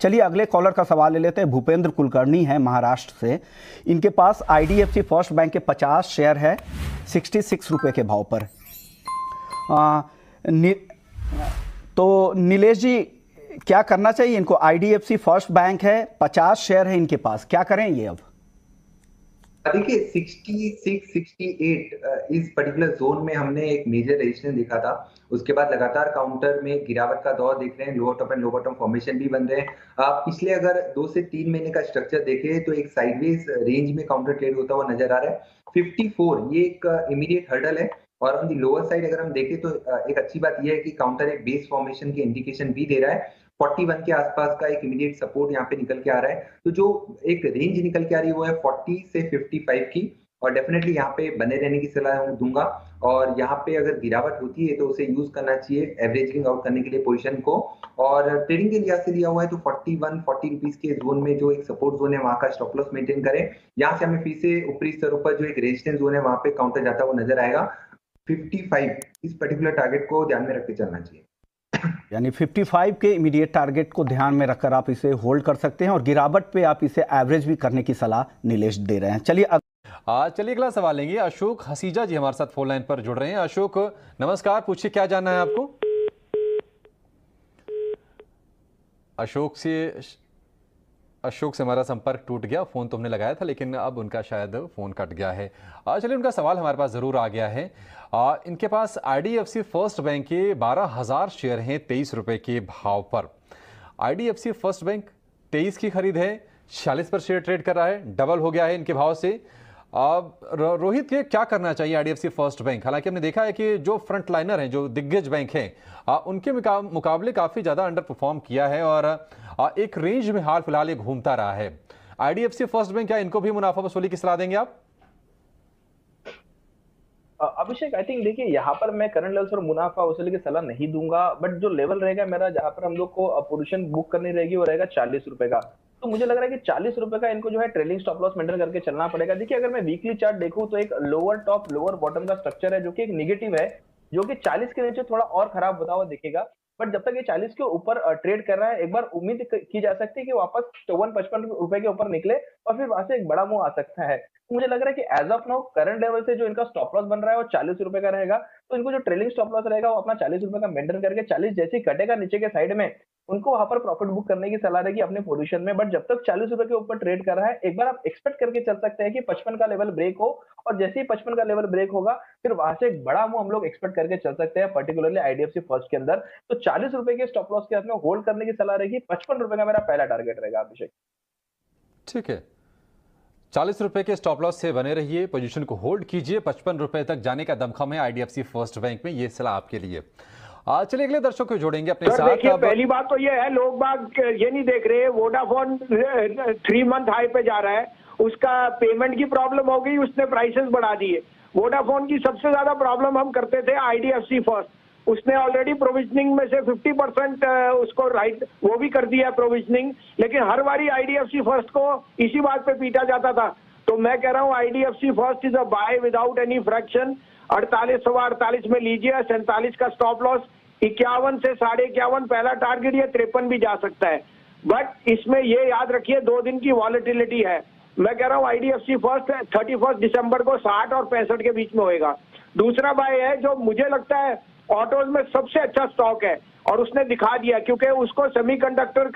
चलिए अगले कॉलर का सवाल ले लेते हैं। भूपेंद्र कुलकर्णी है महाराष्ट्र से। इनके पास आईडीएफसी फ़र्स्ट बैंक के 50 शेयर है 66 रुपए के भाव पर। आ, नि, तो नीलेश जी क्या करना चाहिए? इनको आईडीएफसी फ़र्स्ट बैंक है 50 शेयर है इनके पास। क्या करें ये अब? देखिए 66, 68 इस पर्टिकुलर जोन में हमने एक मेजर रेजिस्टेंस देखा था। उसके बाद लगातार काउंटर में गिरावट का दौर देख रहे हैं। Lower top and lower top formation भी बन रहे हैं। आप पिछले अगर दो से तीन महीने का स्ट्रक्चर देखें तो एक साइडवेज रेंज में काउंटर ट्रेड होता हुआ नज़र आ रहा है। 54 ये एक इमीडिएट हर्डल है। और ऑन दी लोअर साइड अगर हम देखें तो एक अच्छी बात यह है कि काउंटर एक बेस फॉर्मेशन की इंडिकेशन भी दे रहा है। 41 के आसपास का एक इमीडिएट सपोर्ट यहाँ पे निकल के आ रहा है। तो जो एक रेंज निकल के आ रही है, वो है 40 से 55 की। और डेफिनेटली यहाँ पे बने रहने की सलाह दूँगा। और यहाँ पे अगर गिरावट होती है तो उसे यूज़ करना चाहिए एवरेजिंग आउट करने के लिए पोजीशन को। और ट्रेडिंग के लिहाज से लिया हुआ है तो 41 40 रुपीज़ के जोन में जो एक सपोर्ट जोन है, वहाँ का स्टॉप लॉस मेंटेन करें। यहाँ से हमें फिर से ऊपरी स्तरों पर जो एक रेजिस्टेंस जोन है, वहाँ पे काउंटर जाता हुआ नज़र आएगा। 55 इस पर्टिकुलर टारगेट को ध्यान में रख के चलना चाहिए। यानी 55 के इमीडिएट टारगेट को ध्यान में रखकर आप इसे होल्ड कर सकते हैं और गिरावट पे आप इसे एवरेज भी करने की सलाह नीलेश दे रहे हैं। चलिए अग... चलिए अगला सवाल लेंगे। अशोक हसीजा जी हमारे साथ फ़ोन लाइन पर जुड़ रहे हैं। अशोक, नमस्कार, पूछिए क्या जानना है आपको? अशोक से अशोक से हमारा संपर्क टूट गया फ़ोन तो हमने लगाया था लेकिन अब उनका शायद फ़ोन कट गया है। चलिए उनका सवाल हमारे पास ज़रूर आ गया है। आ, इनके पास आईडीएफसी फ़र्स्ट बैंक के बारह हज़ार शेयर हैं तेईस रुपए के भाव पर। आईडीएफसी फ़र्स्ट बैंक तेईस की खरीद है छियालीस पर शेयर ट्रेड कर रहा है डबल हो गया है इनके भाव से। अब रोहित के क्या करना चाहिए आईडीएफसी फ़र्स्ट बैंक हालाँकि हमने देखा है कि जो फ्रंट लाइनर हैं जो दिग्गज बैंक हैं उनके मुकाबले काफ़ी ज़्यादा अंडर परफॉर्म किया है और एक रेंज में हाल फ़िलहाल ये घूमता रहा है। आईडीएफसी फ़र्स्ट बैंक क्या इनको भी मुनाफा वसूली की सलाह देंगे आप? अभिषेक आई थिंक देखिए, यहाँ पर मैं करंट लेवल पर मुनाफा वसूली की सलाह नहीं दूँगा बट जो लेवल रहेगा मेरा, जहाँ पर हम लोग को पोजिशन बुक करनी रहेगी, वो रहेगा चालीस रुपए का। तो मुझे लग रहा है कि चालीस रुपए का इनको जो है ट्रेलिंग स्टॉप लॉस मेंटेन करके चलना पड़ेगा। देखिए, अगर मैं वीकली चार्ट देखूँ तो एक लोअर टॉप लोअर बॉटम का स्ट्रक्चर है, जो कि एक निगेटिव है, जो कि 40 के नीचे थोड़ा और खराब होता हुआ दिखेगा। बट जब तक ये 40 के ऊपर ट्रेड कर रहा है, एक बार उम्मीद की जा सकती है कि वापस चौवन पचपन रुपए के ऊपर निकले और फिर वहाँ से एक बड़ा मुँह आ सकता है। मुझे लग रहा है कि as of now current level से जो इनका स्टॉप लॉस बन रहा है, वो चालीस रुपए का रहेगा। तो इनको जो ट्रेलिंग स्टॉप लॉस रहेगा, वो अपना चालीस रुपए का मेंटेन करके, चालीस जैसे कटेगा नीचे के साइड में, उनको वहाँ पर प्रॉफिट बुक करने की सलाह रहेगी अपने पोजीशन में। बट जब तक चालीस रुपए के ऊपर ट्रेड कर रहा है, एक बार आप एक्सपेक्ट करके चल सकते हैं कि पचपन का लेवल ब्रेक हो, और जैसे ही पचपन का लेवल ब्रेक होगा, फिर वहाँ से एक बड़ा मुँह हम लोग एक्सपेक्ट करके चल सकते हैं पर्टिकुलरली आईडीएफसी फ़र्स्ट के अंदर। तो चालीस रुपए के स्टॉप लॉस के हाथ में होल्ड करने की सलाह रहेगी, पचपन रुपए का मेरा पहला टारगेट रहेगा, अभिषेक। ठीक है। चालीस रुपए के स्टॉप लॉस से बने रहिए। पोजीशन को होल्ड कीजिए। पचपन रुपए तक जाने का दमखम है आईडीएफसी फ़र्स्ट बैंक में। ये सलाह आपके लिए। चलिए अगले दर्शकों को जोड़ेंगे अपने साथ। देखिए पहली बात तो ये है लोग बाग ये नहीं देख रहे वोडाफोन थ्री मंथ हाई पे जा रहा है। उसका पेमेंट की प्रॉब्लम हो गई उसने प्राइसेस बढ़ा दिए। वोडाफोन की सबसे ज़्यादा प्रॉब्लम हम करते थे आईडीएफसी फ़र्स्ट उसने ऑलरेडी प्रोविजनिंग में से 50 परसेंट उसको राइट वो भी कर दिया प्रोविजनिंग लेकिन हर बारी आईडीएफसी फ़र्स्ट को इसी बात पे पीटा जाता था। तो मैं कह रहा हूँ IDFC first is a buy without any fraction अड़तालीस सवा अड़तालीस में लीजिए, सैंतालीस का स्टॉप लॉस इक्यावन से साढ़े इक्यावन, पहला टारगेट ये तिरपन भी जा सकता है। बट इसमें ये याद रखिए, दो दिन की वॉलिटिलिटी है। मैं कह रहा हूँ आईडीएफसी फ़र्स्ट थर्टी फ़र्स्ट दिसंबर को साठ और पैंसठ के बीच में होएगा। दूसरा बाय है जो मुझे लगता है ऑटोज में सबसे अच्छा स्टॉक है और उसने दिखा दिया क्योंकि उसको सेमीकंडक्टर